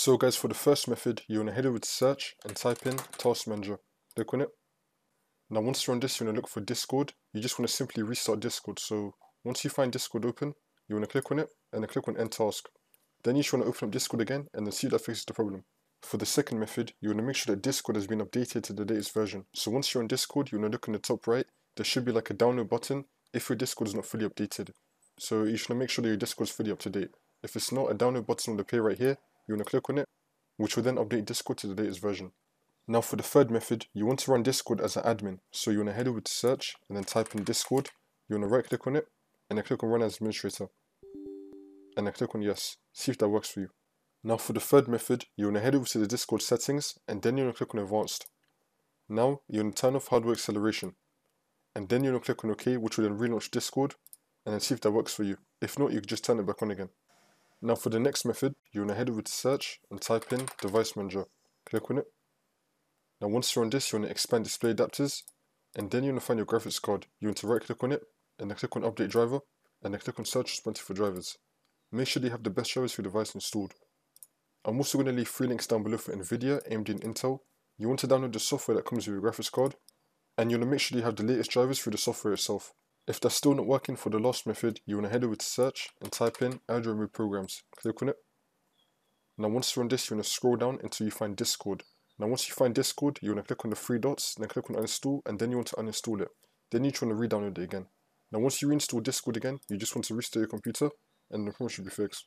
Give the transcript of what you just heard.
So guys, for the first method, you want to head over to search and type in Task Manager. Click on it. Now once you're on this, you want to look for Discord. You just want to simply restart Discord. So once you find Discord open, you want to click on it and then click on End Task. Then you just want to open up Discord again and then see if that fixes the problem. For the second method, you want to make sure that Discord has been updated to the latest version. So once you're on Discord, you want to look in the top right. There should be like a download button if your Discord is not fully updated. So you should make sure that your Discord is fully up to date. If it's not, a download button will appear right here. You want to click on it, which will then update Discord to the latest version. Now for the third method, you want to run Discord as an admin. So you want to head over to search and then type in Discord. You want to right click on it and then click on run as administrator. And then click on yes. See if that works for you. Now for the third method, you want to head over to the Discord settings and then you want to click on advanced. Now you want to turn off hardware acceleration. And then you want to click on OK, which will then relaunch Discord and then see if that works for you. If not, you can just turn it back on again. Now for the next method, you want to head over to search and type in device manager. Click on it. Now once you're on this, you want to expand display adapters and then you want to find your graphics card. You want to right click on it and then click on update driver and then click on search responsive for drivers. Make sure you have the best drivers for your device installed. I'm also going to leave three links down below for NVIDIA, AMD and Intel. You want to download the software that comes with your graphics card and you want to make sure you have the latest drivers for the software itself. If that's still not working for the last method, you want to head over to search and type in remove programs. Click on it. Now once you're on this, you want to scroll down until you find Discord. Now once you find Discord, you want to click on the three dots, then click on uninstall, and then you want to uninstall it. Then you want to re-download it again. Now once you reinstall Discord again, you just want to restart your computer, and the problem should be fixed.